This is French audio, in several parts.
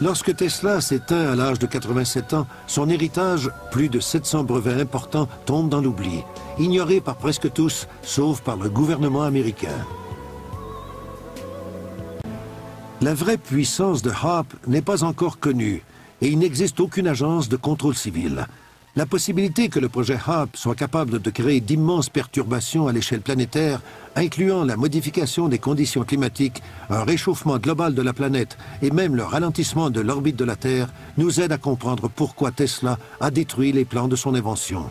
Lorsque Tesla s'éteint à l'âge de 87 ans, son héritage, plus de 700 brevets importants, tombe dans l'oubli, ignoré par presque tous, sauf par le gouvernement américain. La vraie puissance de HARP n'est pas encore connue et il n'existe aucune agence de contrôle civil. La possibilité que le projet HARP soit capable de créer d'immenses perturbations à l'échelle planétaire, incluant la modification des conditions climatiques, un réchauffement global de la planète et même le ralentissement de l'orbite de la Terre, nous aide à comprendre pourquoi Tesla a détruit les plans de son invention.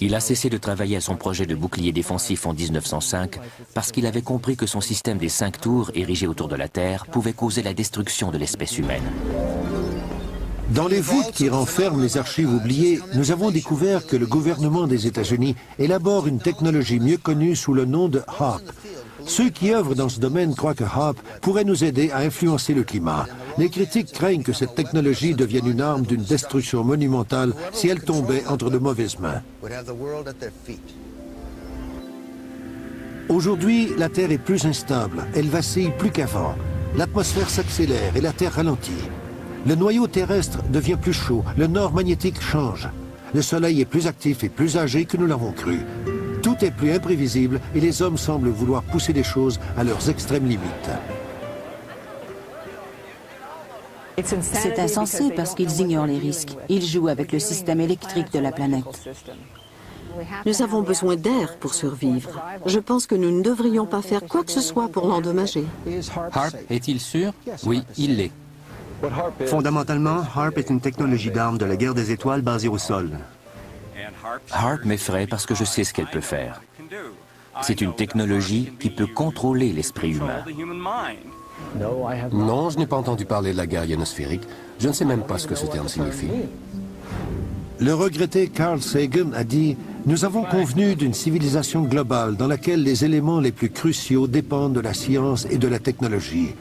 Il a cessé de travailler à son projet de bouclier défensif en 1905 parce qu'il avait compris que son système des cinq tours érigés autour de la Terre pouvait causer la destruction de l'espèce humaine. Dans les voûtes qui renferment les archives oubliées, nous avons découvert que le gouvernement des États-Unis élabore une technologie mieux connue sous le nom de HARP. Ceux qui œuvrent dans ce domaine croient que HARP pourrait nous aider à influencer le climat. Les critiques craignent que cette technologie devienne une arme d'une destruction monumentale si elle tombait entre de mauvaises mains. Aujourd'hui, la Terre est plus instable, elle vacille plus qu'avant. L'atmosphère s'accélère et la Terre ralentit. Le noyau terrestre devient plus chaud, le nord magnétique change. Le Soleil est plus actif et plus âgé que nous l'avons cru. Tout est plus imprévisible et les hommes semblent vouloir pousser les choses à leurs extrêmes limites. C'est insensé parce qu'ils ignorent les risques. Ils jouent avec le système électrique de la planète. Nous avons besoin d'air pour survivre. Je pense que nous ne devrions pas faire quoi que ce soit pour l'endommager. Harp est-il sûr? Oui, il l'est. Fondamentalement, HARP est une technologie d'armes de la guerre des étoiles basée au sol. HARP m'effraie parce que je sais ce qu'elle peut faire. C'est une technologie qui peut contrôler l'esprit humain. Non, je n'ai pas entendu parler de la guerre ionosphérique. Je ne sais même pas ce que ce terme signifie. Le regretté Carl Sagan a dit « Nous avons convenu d'une civilisation globale dans laquelle les éléments les plus cruciaux dépendent de la science et de la technologie.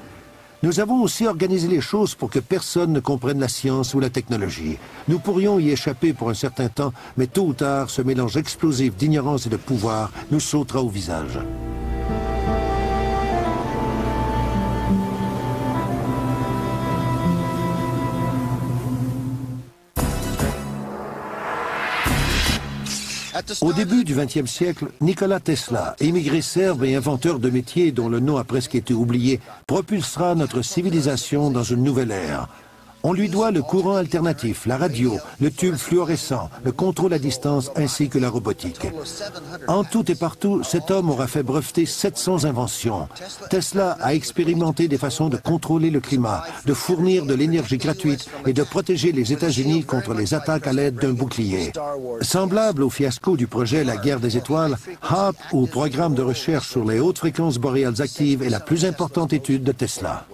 Nous avons aussi organisé les choses pour que personne ne comprenne la science ou la technologie. Nous pourrions y échapper pour un certain temps, mais tôt ou tard, ce mélange explosif d'ignorance et de pouvoir nous sautera au visage. Au début du XXe siècle, Nikola Tesla, émigré serbe et inventeur de métiers dont le nom a presque été oublié, propulsera notre civilisation dans une nouvelle ère. On lui doit le courant alternatif, la radio, le tube fluorescent, le contrôle à distance ainsi que la robotique. En tout et partout, cet homme aura fait breveter 700 inventions. Tesla a expérimenté des façons de contrôler le climat, de fournir de l'énergie gratuite et de protéger les États-Unis contre les attaques à l'aide d'un bouclier. Semblable au fiasco du projet La guerre des étoiles, HARP, ou programme de recherche sur les hautes fréquences boréales actives, est la plus importante étude de Tesla.